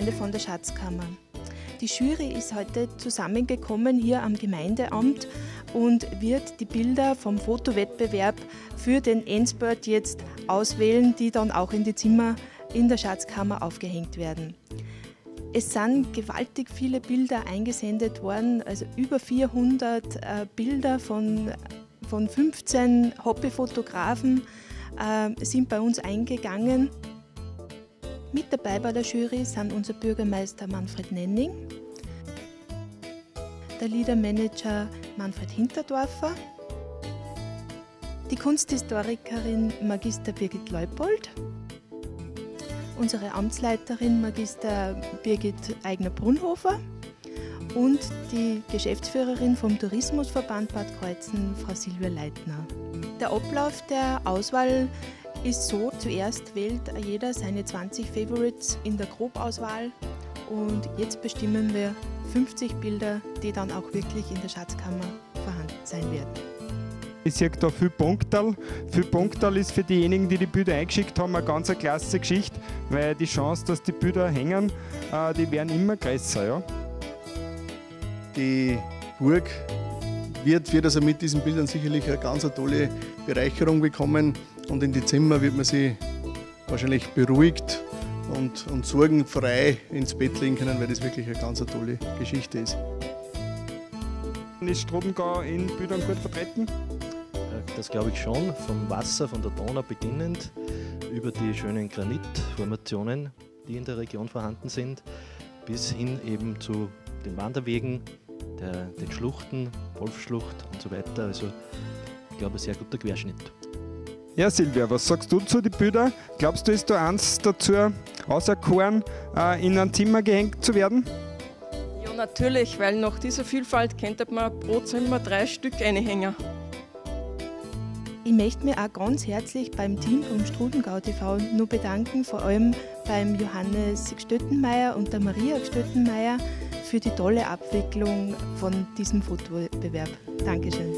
alle von der Schatzkammer. Die Jury ist heute zusammengekommen hier am Gemeindeamt und wird die Bilder vom Fotowettbewerb für den Endspurt jetzt auswählen, die dann auch in die Zimmer in der Schatzkammer aufgehängt werden. Es sind gewaltig viele Bilder eingesendet worden, also über 400 äh, Bilder von, von 15 Hobbyfotografen äh, sind bei uns eingegangen. Mit dabei bei der Jury sind unser Bürgermeister Manfred Nenning, der Liedermanager Manfred Hinterdorfer, die Kunsthistorikerin Magister Birgit Leupold, unsere Amtsleiterin Magister Birgit Eigner-Brunhofer und die Geschäftsführerin vom Tourismusverband Bad Kreuzen, Frau Silvia Leitner. Der Ablauf der Auswahl ist so, zuerst wählt jeder seine 20 Favorites in der Grobauswahl und jetzt bestimmen wir 50 Bilder, die dann auch wirklich in der Schatzkammer vorhanden sein werden. Ich sehe da viel Punktal. Viel Punktal ist für diejenigen, die die Bilder eingeschickt haben, eine ganz klasse Geschichte, weil die Chance, dass die Bilder hängen, äh, die werden immer größer. Ja? Die Burg wird, wird also mit diesen Bildern sicherlich eine ganz tolle Bereicherung bekommen und in die Zimmer wird man sie wahrscheinlich beruhigt und, und sorgenfrei ins Bett legen können, weil das wirklich eine ganz tolle Geschichte ist. Ist Strobengau in Bildern gut vertreten? Das glaube ich schon, vom Wasser, von der Donau beginnend, über die schönen Granitformationen, die in der Region vorhanden sind, bis hin eben zu den Wanderwegen, der, den Schluchten, Wolfschlucht und so weiter. Also ich glaube, ein sehr guter Querschnitt. Ja, Silvia, was sagst du zu den Bildern? Glaubst du, ist da eins dazu auserkoren, äh, in ein Zimmer gehängt zu werden? Ja, natürlich, weil nach dieser Vielfalt könnte man pro Zimmer drei Stück einhängen. Ich möchte mich auch ganz herzlich beim Team vom Strudengau TV nur bedanken, vor allem beim Johannes Gstöttenmeier und der Maria Gstöttenmeier für die tolle Abwicklung von diesem Fotowettbewerb. Dankeschön.